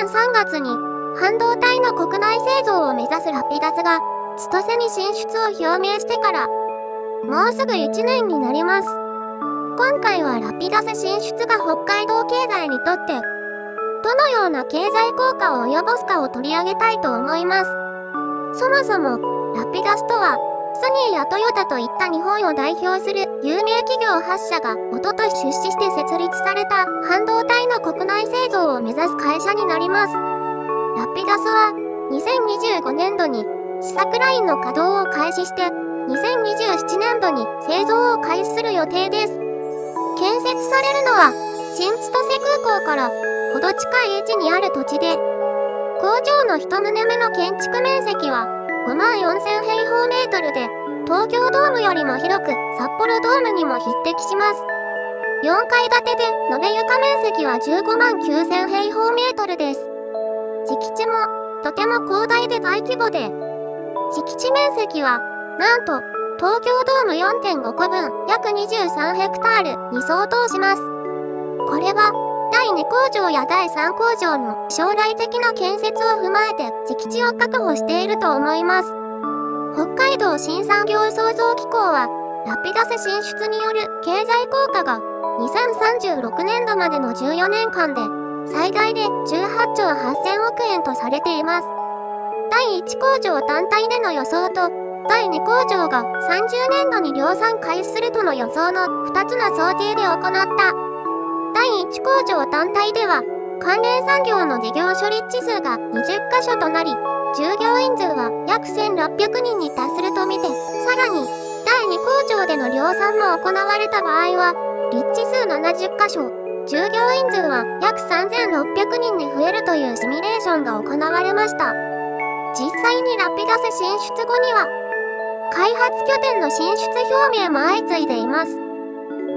年3月に半導体の国内製造を目指すラピダスが千歳に進出を表明してからもうすぐ1年になります。今回はラピダス進出が北海道経済にとってどのような経済効果を及ぼすかを取り上げたいと思います。そもそもラピダスとはニーやトヨタといった日本を代表する有名企業8社がおととし出資して設立された半導体の国内製造を目指す会社になります。ラピダスは2025年度に試作ラインの稼働を開始して2027年度に製造を開始する予定です。建設されるのは新千歳空港からほど近い位置にある土地で工場の1棟目の建築面積は5万4000平方メートルで東京ドームよりも広く札幌ドームにも匹敵します。4階建てで延べ床面積は15万9000平方メートルです。敷地もとても広大で大規模で、敷地面積はなんと東京ドーム4.5個分約23ヘクタールに相当します。これは第2工場や第3工場の将来的な建設を踏まえて敷地を確保していると思います。北海道新産業創造機構は、ラピダス進出による経済効果が2036年度までの14年間で最大で18兆8000億円とされています。第1工場単体での予想と第2工場が30年度に量産開始するとの予想の2つの想定で行った第1工場単体では、関連産業の事業処理地数が20カ所となり、従業員数は約1600人に達するとみて、さらに、第2工場での量産も行われた場合は、立地数70カ所、従業員数は約3600人に増えるというシミュレーションが行われました。実際にラピダス進出後には、開発拠点の進出表明も相次いでいます。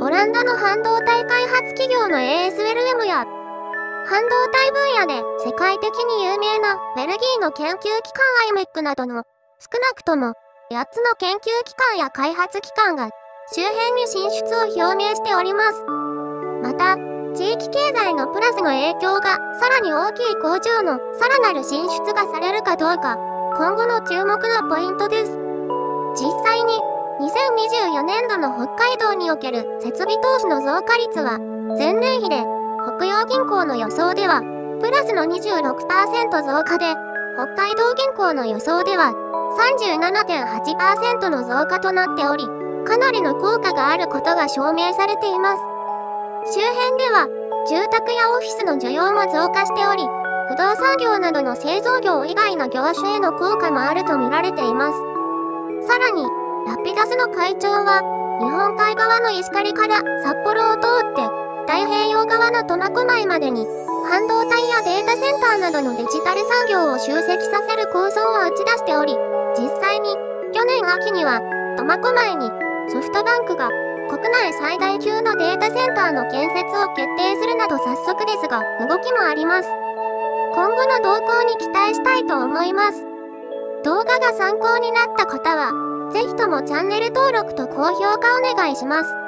オランダの半導体開発企業の ASLM や、半導体分野で世界的に有名なベルギーの研究機関 IMEC などの少なくとも8つの研究機関や開発機関が周辺に進出を表明しております。また、地域経済のプラスの影響がさらに大きい工場のさらなる進出がされるかどうか、今後の注目のポイントです。実際に2024年度の北海おける設備投資の増加率は、前年比で、北洋銀行の予想では、プラスの26%増加で、北海道銀行の予想では、37.8%の増加となっており、かなりの効果があることが証明されています。周辺では、住宅やオフィスの需要も増加しており、不動産業などの製造業以外の業種への効果もあると見られています。さらに、ラピダスの会長は、日本海側の石狩から札幌を通って、太平洋側の苫小牧までに、半導体やデータセンターなどのデジタル産業を集積させる構想を打ち出しており、実際に、去年秋には、苫小牧に、ソフトバンクが、国内最大級のデータセンターの建設を決定するなど早速ですが、動きもあります。今後の動向に期待したいと思います。動画が参考になった方は、ぜひともチャンネル登録と高評価お願いします。